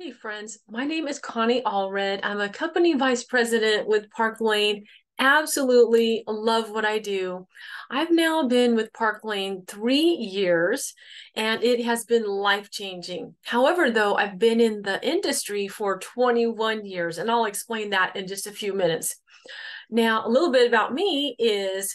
Hey, friends. My name is Connie Allred. I'm a company vice president with Park Lane. Absolutely love what I do. I've now been with Park Lane three years and it has been life changing. However, though, I've been in the industry for 21 years, and I'll explain that in just a few minutes. Now, a little bit about me is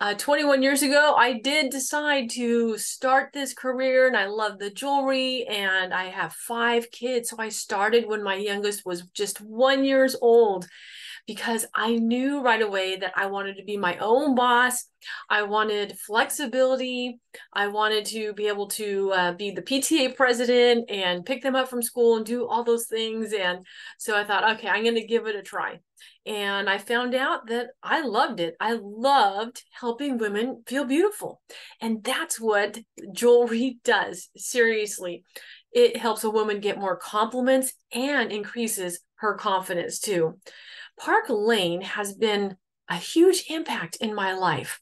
uh, 21 years ago, I did decide to start this career and I love the jewelry and I have five kids. So I started when my youngest was just one years old because I knew right away that I wanted to be my own boss. I wanted flexibility. I wanted to be able to uh, be the PTA president and pick them up from school and do all those things. And so I thought, okay, I'm going to give it a try. And I found out that I loved it. I loved helping women feel beautiful. And that's what jewelry does. Seriously, it helps a woman get more compliments and increases her confidence too. Park Lane has been a huge impact in my life.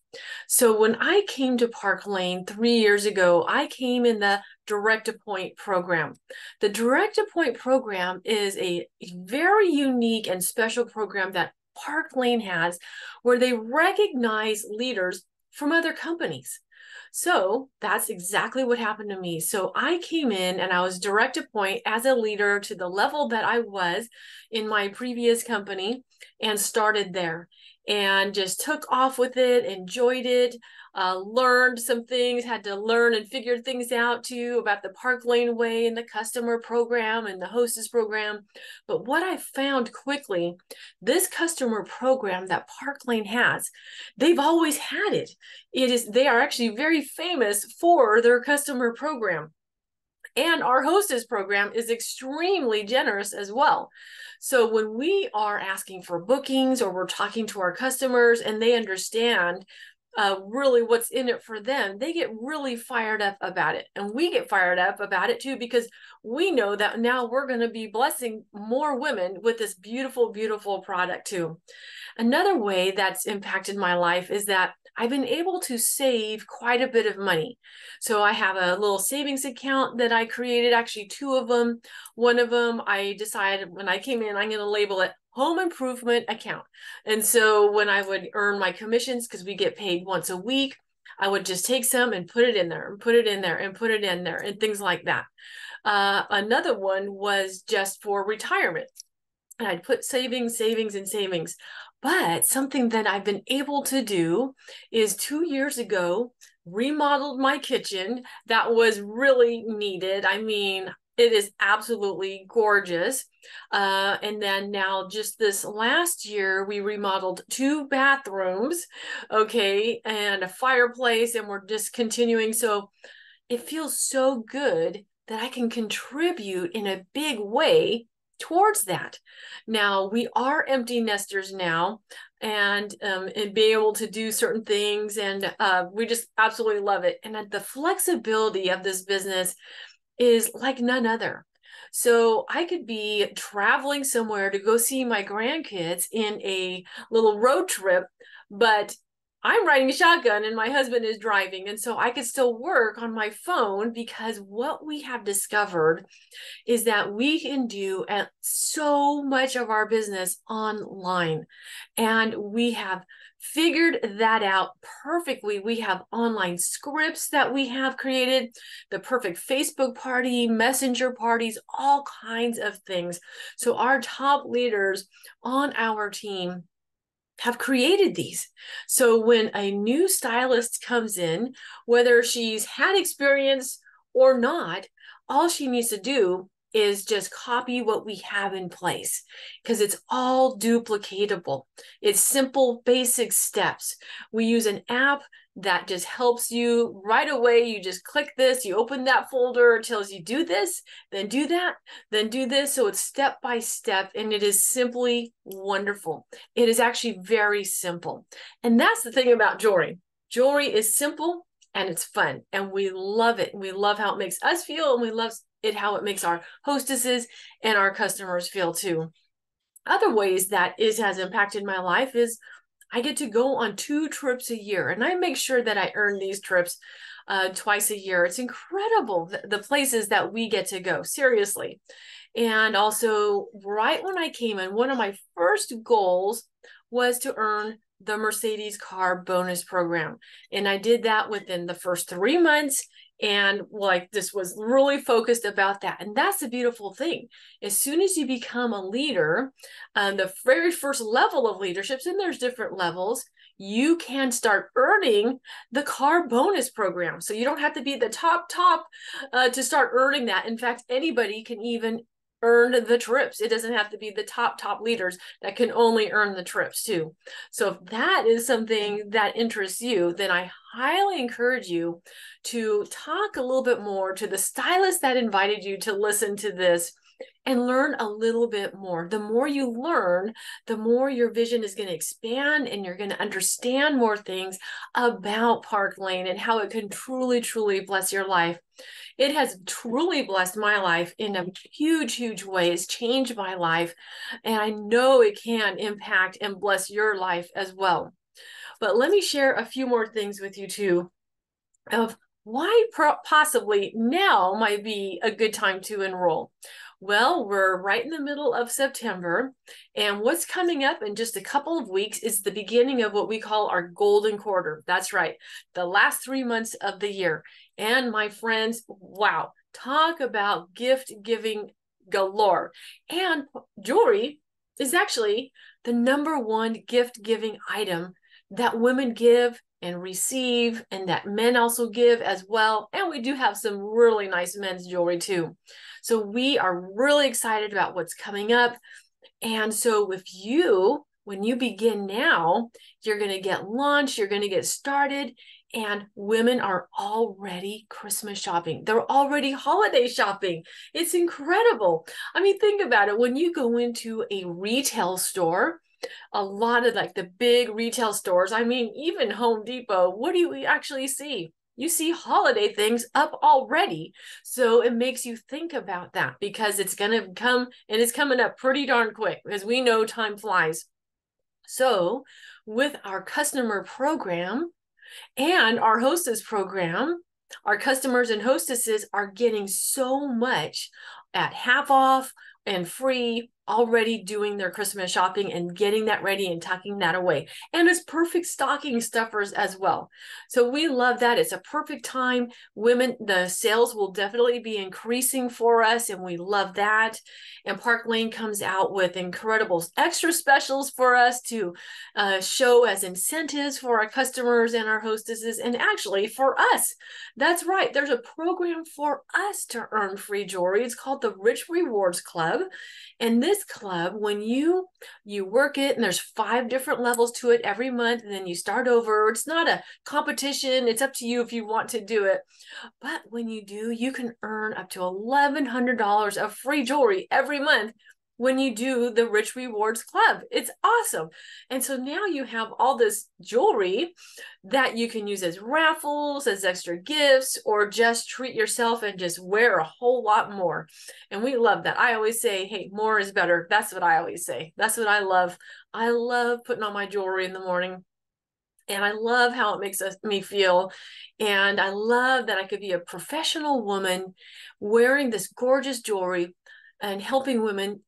So when I came to Park Lane three years ago, I came in the Direct Appoint program. The Direct Appoint program is a very unique and special program that Park Lane has where they recognize leaders from other companies. So that's exactly what happened to me. So I came in and I was direct appoint as a leader to the level that I was in my previous company and started there and just took off with it, enjoyed it, uh, learned some things, had to learn and figure things out too about the Park Lane Way and the customer program and the hostess program. But what I found quickly, this customer program that Park Lane has, they've always had it. It is they are actually very famous for their customer program. And our hostess program is extremely generous as well. So when we are asking for bookings or we're talking to our customers and they understand uh, really what's in it for them, they get really fired up about it. And we get fired up about it too, because we know that now we're going to be blessing more women with this beautiful, beautiful product too. Another way that's impacted my life is that I've been able to save quite a bit of money. So I have a little savings account that I created, actually, two of them. One of them, I decided when I came in, I'm going to label it home improvement account. And so when I would earn my commissions, because we get paid once a week, I would just take some and put it in there and put it in there and put it in there and things like that. Uh, another one was just for retirement. And I'd put savings, savings, and savings. But something that I've been able to do is two years ago, remodeled my kitchen that was really needed. I mean, it is absolutely gorgeous. Uh, and then now, just this last year, we remodeled two bathrooms, okay, and a fireplace, and we're just continuing. So it feels so good that I can contribute in a big way towards that. Now we are empty nesters now, and um, and being able to do certain things, and uh, we just absolutely love it. And the flexibility of this business is like none other. So I could be traveling somewhere to go see my grandkids in a little road trip, but I'm riding a shotgun and my husband is driving. And so I could still work on my phone because what we have discovered is that we can do uh, so much of our business online. And we have figured that out perfectly. We have online scripts that we have created, the perfect Facebook party, messenger parties, all kinds of things. So our top leaders on our team have created these. So when a new stylist comes in, whether she's had experience or not, all she needs to do is just copy what we have in place because it's all duplicatable. It's simple, basic steps. We use an app that just helps you right away. You just click this, you open that folder, it tells you do this, then do that, then do this. So it's step by step, and it is simply wonderful. It is actually very simple. And that's the thing about jewelry. Jewelry is simple and it's fun, and we love it. We love how it makes us feel, and we love it how it makes our hostesses and our customers feel too. Other ways that is has impacted my life is I get to go on two trips a year and I make sure that I earn these trips. uh, twice a year. It's incredible the, the places that we get to go, seriously. And also, right when I came in, one of my first goals was to earn the Mercedes car bonus program. And I did that within the first three months. And like this was really focused about that. And that's the beautiful thing. As soon as you become a leader, um, the very first level of leaderships, and there's different levels, you can start earning the car bonus program. So you don't have to be the top, top uh, to start earning that. In fact, anybody can even earn the trips. It doesn't have to be the top, top leaders that can only earn the trips too. So if that is something that interests you, then I highly encourage you to talk a little bit more to the stylist that invited you to listen to this and learn a little bit more. The more you learn, the more your vision is going to expand and you're going to understand more things about Park Lane and how it can truly, truly bless your life. It has truly blessed my life in a huge, huge way. It's changed my life. And I know it can impact and bless your life as well. But let me share a few more things with you too of why possibly now might be a good time to enroll. Well, we're right in the middle of September, and what's coming up in just a couple of weeks is the beginning of what we call our golden quarter. That's right, the last three months of the year. And my friends, wow, talk about gift giving galore. And jewelry is actually the number one gift giving item that women give and receive, and that men also give as well. And we do have some really nice men's jewelry too. So we are really excited about what's coming up. And so if you, when you begin now, you're going to get launched, you're going to get started, and women are already Christmas shopping. They're already holiday shopping. It's incredible. I mean, think about it. When you go into a retail store, a lot of like the big retail stores, I mean, even Home Depot, what do you actually see? you see holiday things up already. So it makes you think about that because it's going to come and it's coming up pretty darn quick because we know time flies. So, with our customer program and our hostess program, our customers and hostesses are getting so much at half off and free already doing their Christmas shopping and getting that ready and tucking that away. And it's perfect stocking stuffers as well. So we love that. It's a perfect time. Women, the sales will definitely be increasing for us, and we love that. And Park Lane comes out with incredible extra specials for us to uh, show as incentives for our customers and our hostesses, and actually for us. That's right. There's a program for us to earn free jewelry. It's called the Rich Rewards Club. And this club when you you work it and there's five different levels to it every month and then you start over it's not a competition it's up to you if you want to do it. But when you do you can earn up to $1100 of free jewelry every month when you do the Rich Rewards Club. It's awesome. And so now you have all this jewelry that you can use as raffles, as extra gifts, or just treat yourself and just wear a whole lot more. And we love that. I always say, hey, more is better. That's what I always say. That's what I love. I love putting on my jewelry in the morning and I love how it makes me feel. And I love that I could be a professional woman wearing this gorgeous jewelry and helping women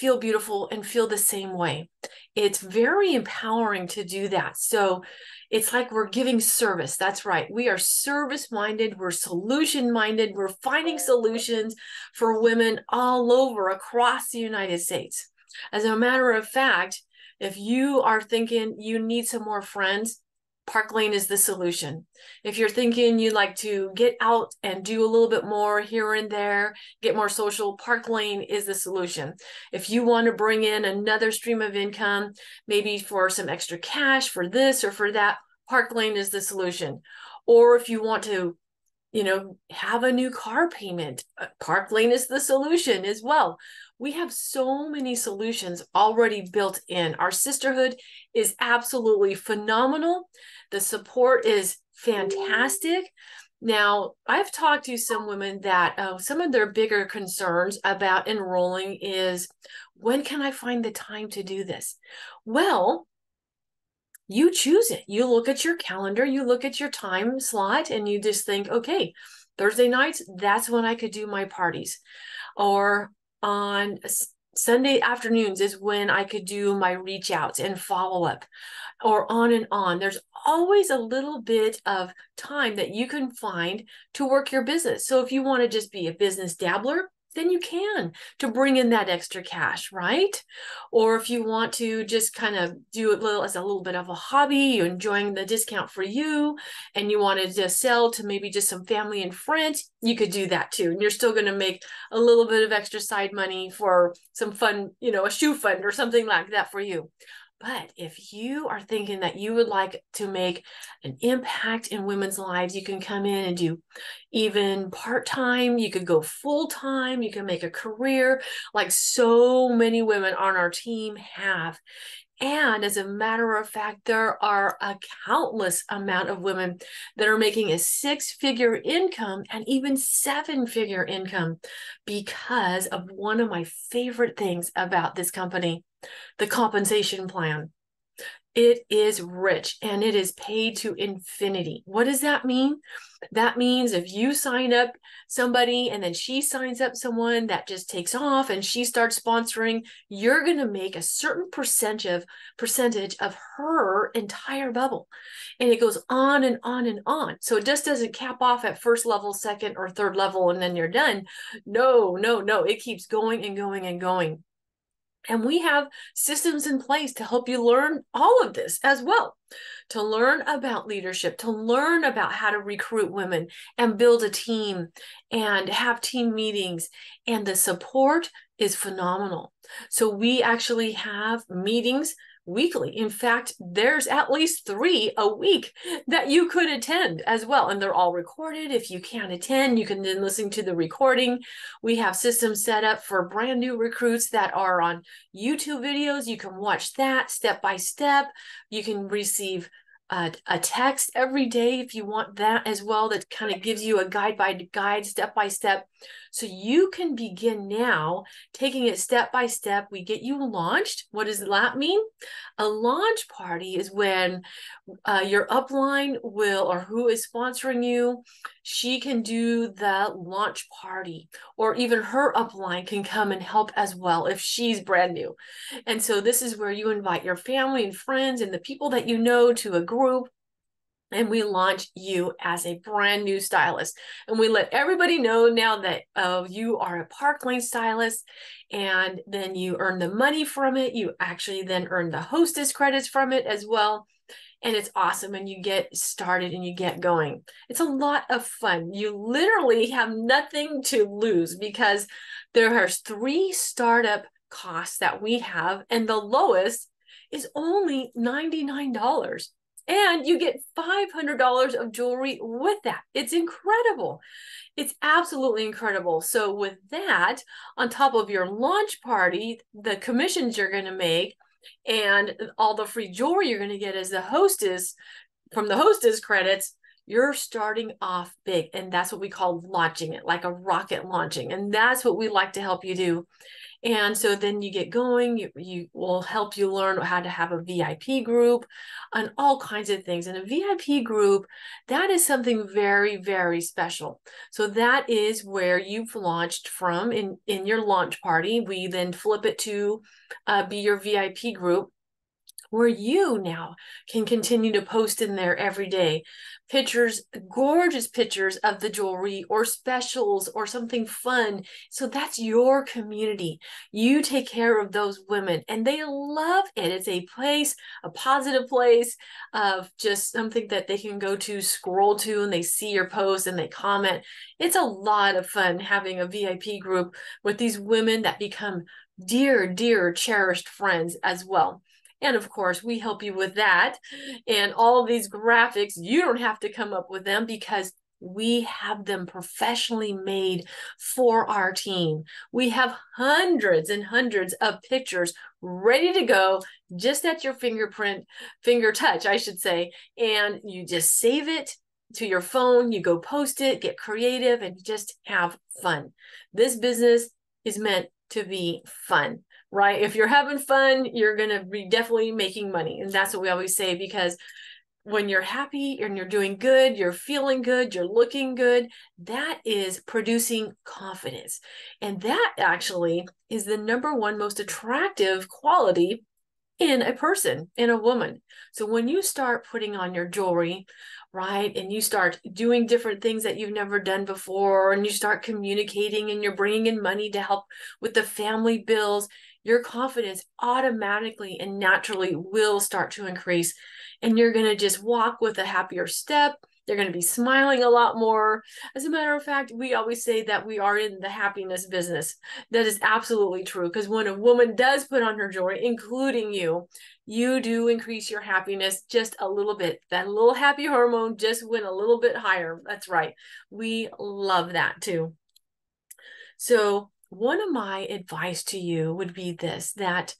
feel beautiful and feel the same way. It's very empowering to do that. So it's like we're giving service. That's right. We are service minded, we're solution minded, we're finding solutions for women all over across the United States. As a matter of fact, if you are thinking you need some more friends, Park Lane is the solution. If you're thinking you'd like to get out and do a little bit more here and there, get more social, Park Lane is the solution. If you want to bring in another stream of income, maybe for some extra cash for this or for that, Park Lane is the solution. Or if you want to, you know, have a new car payment, uh, Park Lane is the solution as well we have so many solutions already built in. Our sisterhood is absolutely phenomenal. The support is fantastic. Now, I've talked to some women that uh, some of their bigger concerns about enrolling is when can I find the time to do this? Well, you choose it. You look at your calendar, you look at your time slot, and you just think, okay, Thursday nights, that's when I could do my parties. Or on Sunday afternoons is when I could do my reach outs and follow up, or on and on. There's always a little bit of time that you can find to work your business. So if you want to just be a business dabbler, then you can to bring in that extra cash, right? Or if you want to just kind of do it little as a little bit of a hobby, you're enjoying the discount for you, and you wanted to sell to maybe just some family and friends, you could do that too. And you're still going to make a little bit of extra side money for some fun, you know, a shoe fund or something like that for you. But if you are thinking that you would like to make an impact in women's lives, you can come in and do even part time. You could go full time. You can make a career like so many women on our team have. And as a matter of fact, there are a countless amount of women that are making a six figure income and even seven figure income because of one of my favorite things about this company the compensation plan. It is rich and it is paid to infinity. What does that mean? That means if you sign up somebody and then she signs up someone that just takes off and she starts sponsoring, you're going to make a certain percentage of percentage of her entire bubble. And it goes on and on and on. So it just doesn't cap off at first level, second or third level and then you're done. No, no, no. It keeps going and going and going. And we have systems in place to help you learn all of this as well, to learn about leadership, to learn about how to recruit women and build a team and have team meetings. And the support is phenomenal. So we actually have meetings weekly. In fact, there's at least three a week that you could attend as well. And they're all recorded. If you can't attend, you can then listen to the recording. We have systems set up for brand new recruits that are on YouTube videos. You can watch that step by step. You can receive a, a, text every day if you want that as well that kind of gives you a guide by guide step by step. So you can begin now taking it step by step. We get you launched. What does that mean? A launch party is when uh, your upline will or who is sponsoring you she can do the launch party or even her upline can come and help as well if she's brand new. And so this is where you invite your family and friends and the people that you know to a group and we launch you as a brand new stylist. And we let everybody know now that uh, you are a park lane stylist and then you earn the money from it. You actually then earn the hostess credits from it as well and it's awesome and you get started and you get going it's a lot of fun you literally have nothing to lose because there are three startup costs that we have and the lowest is only $99 and you get $500 of jewelry with that. It's incredible. It's absolutely incredible. So, with that, on top of your launch party, the commissions you're going to make, and all the free jewelry you're going to get as the hostess from the hostess credits, you're starting off big. And that's what we call launching it, like a rocket launching. And that's what we like to help you do. And so then you get going, you, you will help you learn how to have a VIP group and all kinds of things. And a VIP group, that is something very, very special. So that is where you've launched from in, in your launch party. We then flip it to uh, be your VIP group where you now can continue to post in there every day pictures, gorgeous pictures of the jewelry or specials or something fun. So that's your community. You take care of those women and they love it. It's a place, a positive place of just something that they can go to, scroll to, and they see your post and they comment. It's a lot of fun having a VIP group with these women that become dear, dear, cherished friends as well. And of course, we help you with that. And all these graphics, you don't have to come up with them because we have them professionally made for our team. We have hundreds and hundreds of pictures ready to go just at your fingerprint, finger touch, I should say. And you just save it to your phone, you go post it, get creative, and just have fun. This business is meant to be fun right? If you're having fun, you're going to be definitely making money. And that's what we always say because when you're happy and you're doing good, you're feeling good, you're looking good, that is producing confidence. And that actually is the number one most attractive quality in a person, in a woman. So when you start putting on your jewelry, right, and you start doing different things that you've never done before, and you start communicating and you're bringing in money to help with the family bills, your confidence automatically and naturally will start to increase. And you're going to just walk with a happier step. They're going to be smiling a lot more. As a matter of fact, we always say that we are in the happiness business. That is absolutely true because when a woman does put on her jewelry, including you, you do increase your happiness just a little bit. That little happy hormone just went a little bit higher. That's right. We love that too. So, one of my advice to you would be this that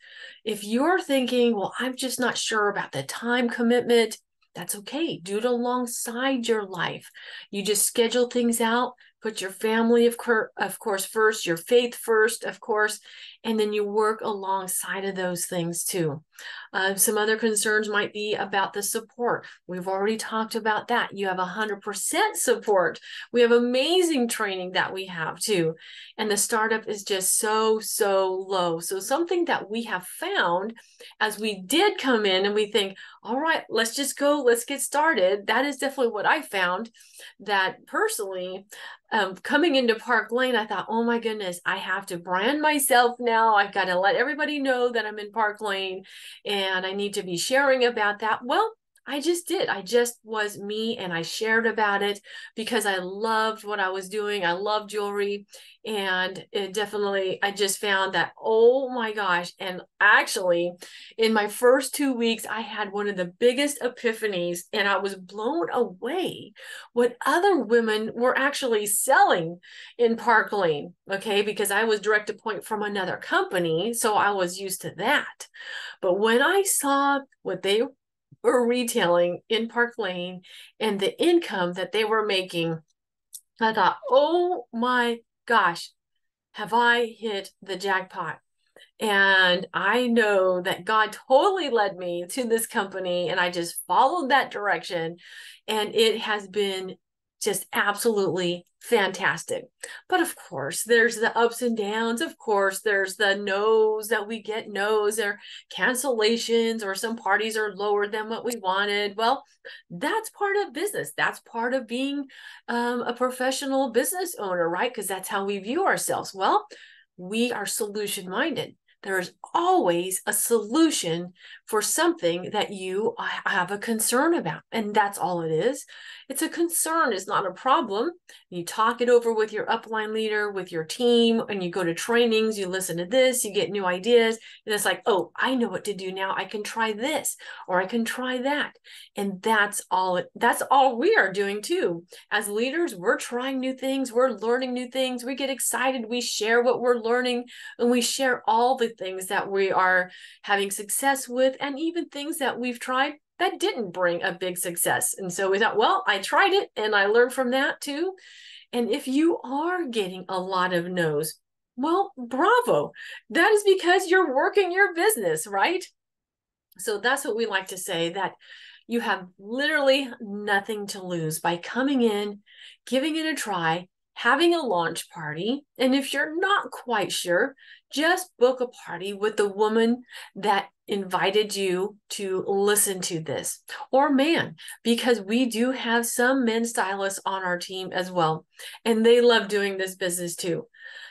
if you're thinking, well, I'm just not sure about the time commitment, that's okay. Do it alongside your life. You just schedule things out, put your family, of, cur- of course, first, your faith first, of course, and then you work alongside of those things too. Uh, some other concerns might be about the support. We've already talked about that. You have 100% support. We have amazing training that we have too. And the startup is just so, so low. So, something that we have found as we did come in and we think, all right, let's just go, let's get started. That is definitely what I found that personally um, coming into Park Lane, I thought, oh my goodness, I have to brand myself now. I've got to let everybody know that I'm in Park Lane and I need to be sharing about that. Well, I just did. I just was me and I shared about it because I loved what I was doing. I love jewelry. And it definitely, I just found that, oh my gosh. And actually, in my first two weeks, I had one of the biggest epiphanies and I was blown away what other women were actually selling in Park Lane. Okay. Because I was direct appoint from another company. So I was used to that. But when I saw what they were retailing in Park Lane and the income that they were making, I thought, oh my gosh, have I hit the jackpot? And I know that God totally led me to this company, and I just followed that direction. And it has been just absolutely fantastic. But of course, there's the ups and downs. Of course, there's the no's that we get no's or cancellations, or some parties are lower than what we wanted. Well, that's part of business. That's part of being um, a professional business owner, right? Because that's how we view ourselves. Well, we are solution minded there's always a solution for something that you uh, have a concern about. And that's all it is. It's a concern, it's not a problem. You talk it over with your upline leader, with your team, and you go to trainings, you listen to this, you get new ideas. And it's like, oh, I know what to do now. I can try this or I can try that. And that's all it, that's all we are doing too. As leaders, we're trying new things, we're learning new things, we get excited, we share what we're learning, and we share all the things that we are having success with, and even things that we've tried that didn't bring a big success. And so we thought, well, I tried it and I learned from that too. And if you are getting a lot of no's, well, bravo. That is because you're working your business, right? So that's what we like to say that you have literally nothing to lose by coming in, giving it a try, having a launch party. And if you're not quite sure, just book a party with the woman that invited you to listen to this or man because we do have some men stylists on our team as well and they love doing this business too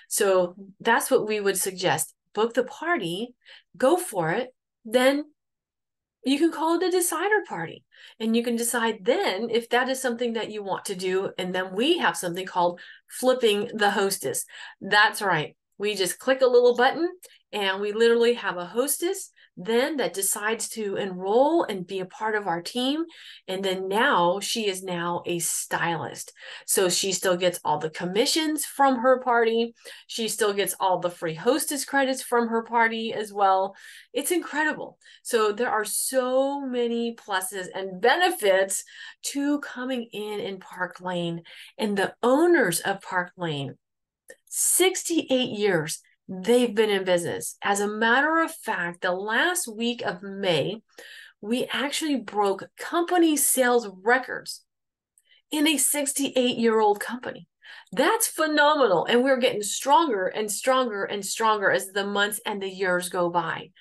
so that's what we would suggest book the party go for it then you can call it a decider party and you can decide then if that is something that you want to do and then we have something called flipping the hostess. That's right we just click a little button and we literally have a hostess then that decides to enroll and be a part of our team. And then now she is now a stylist. So she still gets all the commissions from her party. She still gets all the free hostess credits from her party as well. It's incredible. So there are so many pluses and benefits to coming in in Park Lane. And the owners of Park Lane, 68 years they've been in business. As a matter of fact, the last week of May, we actually broke company sales records in a 68 year old company. That's phenomenal. And we're getting stronger and stronger and stronger as the months and the years go by.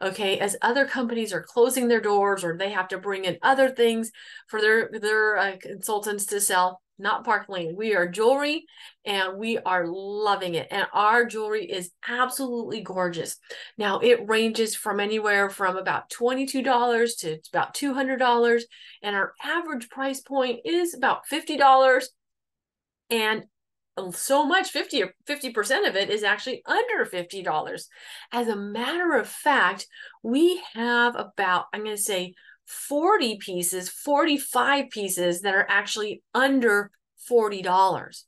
Okay, as other companies are closing their doors or they have to bring in other things for their their uh, consultants to sell, not Park Lane. We are jewelry and we are loving it. And our jewelry is absolutely gorgeous. Now, it ranges from anywhere from about $22 to about $200. And our average price point is about $50. And so much 50 or 50% of it is actually under $50. As a matter of fact, we have about, I'm going to say 40 pieces, 45 pieces that are actually under $40.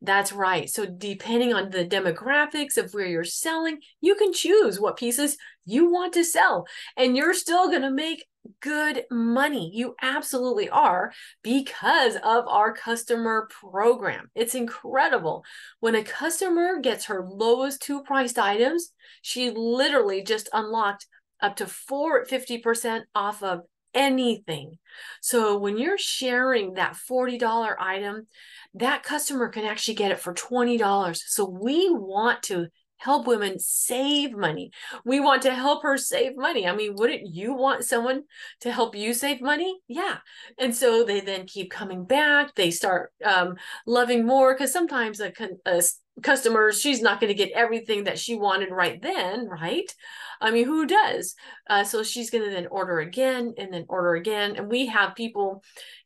That's right. So, depending on the demographics of where you're selling, you can choose what pieces you want to sell, and you're still going to make good money. You absolutely are because of our customer program. It's incredible. When a customer gets her lowest two priced items, she literally just unlocked up to four fifty percent off of anything. So when you're sharing that $40 item, that customer can actually get it for $20. So we want to help women save money. We want to help her save money. I mean, wouldn't you want someone to help you save money? Yeah. And so they then keep coming back. They start um, loving more because sometimes a, a customer, she's not going to get everything that she wanted right then, right? I mean, who does? Uh, so she's going to then order again and then order again. And we have people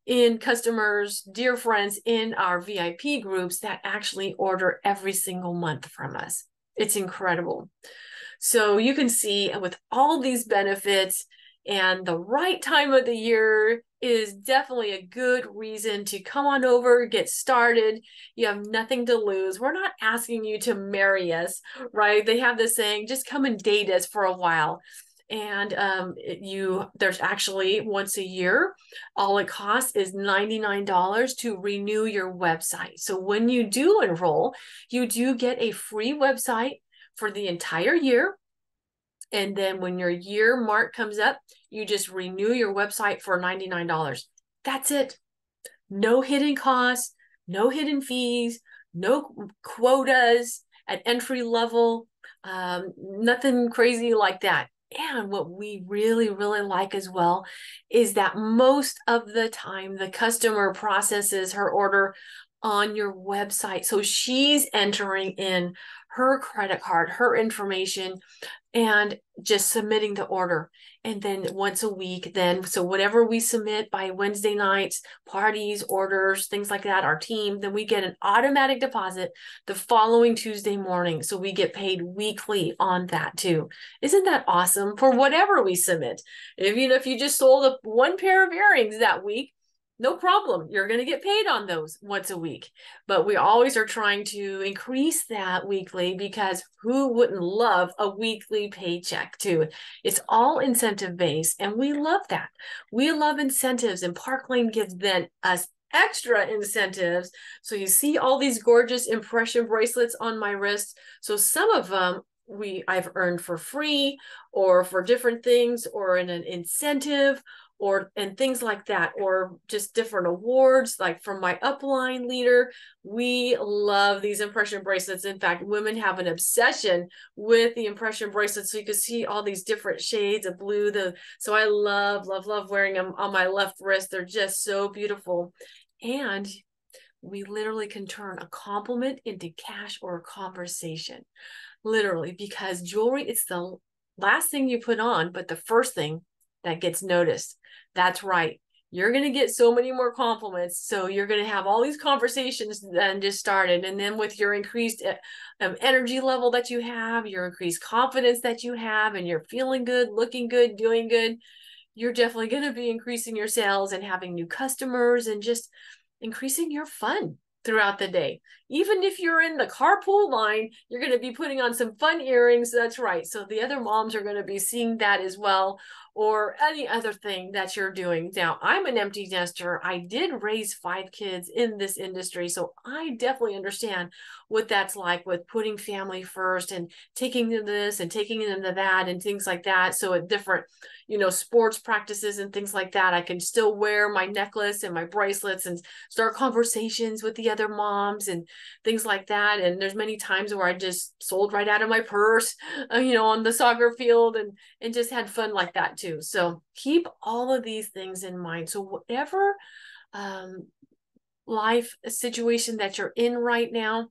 in customers, dear friends in our VIP groups that actually order every single month from us. It's incredible. So you can see with all these benefits and the right time of the year is definitely a good reason to come on over, get started. You have nothing to lose. We're not asking you to marry us, right? They have this saying, just come and date us for a while. And um, you, there's actually once a year, all it costs is $99 to renew your website. So when you do enroll, you do get a free website for the entire year. And then when your year mark comes up, you just renew your website for $99. That's it. No hidden costs, no hidden fees, no quotas at entry level, um, nothing crazy like that. And what we really, really like as well is that most of the time the customer processes her order on your website. So she's entering in her credit card, her information, and just submitting the order. And then once a week then so whatever we submit by wednesday nights parties orders things like that our team then we get an automatic deposit the following tuesday morning. So we get paid weekly on that too. Isn't that awesome? For whatever we submit. If you know if you just sold a, one pair of earrings that week no problem. You're going to get paid on those once a week. But we always are trying to increase that weekly because who wouldn't love a weekly paycheck too? It's all incentive based and we love that. We love incentives and Park Lane gives then us extra incentives. So you see all these gorgeous impression bracelets on my wrist. So some of them we I've earned for free or for different things or in an incentive or and things like that or just different awards like from my upline leader we love these impression bracelets. In fact women have an obsession with the impression bracelets so you can see all these different shades of blue the so i love love love wearing them on my left wrist. They're just so beautiful. And we literally can turn a compliment into cash or a conversation literally because jewelry it's the last thing you put on but the first thing that gets noticed. That's right. You're going to get so many more compliments. So you're going to have all these conversations then just started. And then with your increased eh, um, energy level that you have, your increased confidence that you have, and you're feeling good, looking good, doing good, you're definitely going to be increasing your sales and having new customers and just increasing your fun throughout the day. even if you're in the carpool line, you're going to be putting on some fun earrings. That's right. So the other moms are going to be seeing that as well or any other thing that you're doing. Now, I'm an empty nester. I did raise five kids in this industry, so I definitely understand what that's like with putting family first and taking them this and taking them to that and things like that. So at different, you know, sports practices and things like that, I can still wear my necklace and my bracelets and start conversations with the other moms and things like that. And there's many times where I just sold right out of my purse, uh, you know, on the soccer field and and just had fun like that too. So keep all of these things in mind. So whatever um, life situation that you're in right now,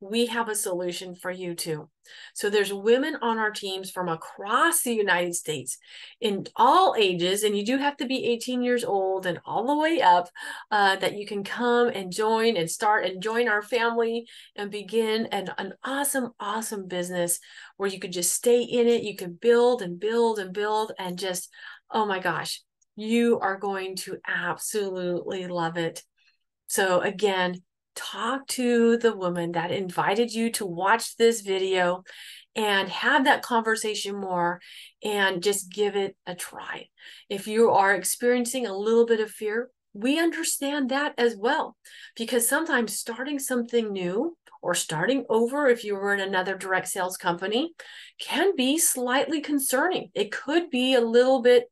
we have a solution for you too. So there's women on our teams from across the United States in all ages, and you do have to be 18 years old and all the way up uh, that you can come and join and start and join our family and begin an, an awesome, awesome business where you could just stay in it. You can build and build and build and just, oh my gosh, you are going to absolutely love it. So again, talk to the woman that invited you to watch this video and have that conversation more and just give it a try. If you are experiencing a little bit of fear, we understand that as well because sometimes starting something new or starting over if you were in another direct sales company can be slightly concerning. It could be a little bit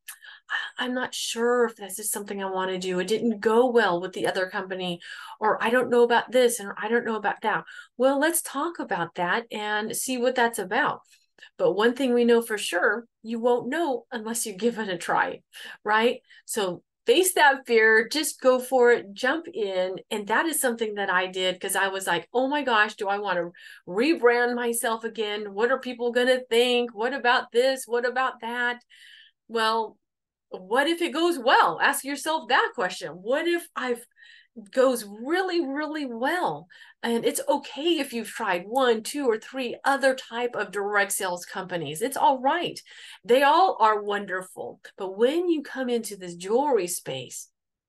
I'm not sure if this is something I want to do. It didn't go well with the other company, or I don't know about this, and I don't know about that. Well, let's talk about that and see what that's about. But one thing we know for sure, you won't know unless you give it a try, right? So face that fear, just go for it, jump in. And that is something that I did because I was like, oh my gosh, do I want to rebrand myself again? What are people going to think? What about this? What about that? Well, what if it goes well? Ask yourself that question. What if I've goes really really well? And it's okay if you've tried one two or three other type of direct sales companies. It's all right. They all are wonderful. But when you come into this jewelry space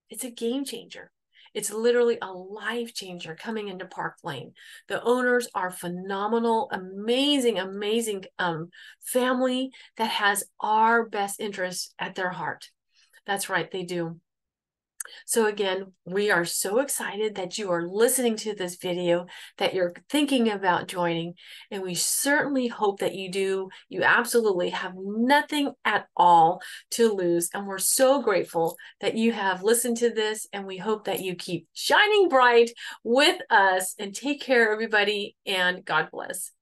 it's a game changer it's literally a life changer coming into Park Lane. The owners are phenomenal, amazing, amazing um, family that has our best interests at their heart. That's right, they do. So again, we are so excited that you are listening to this video, that you're thinking about joining, and we certainly hope that you do. You absolutely have nothing at all to lose, and we're so grateful that you have listened to this, and we hope that you keep shining bright with us, and take care, everybody, and God bless.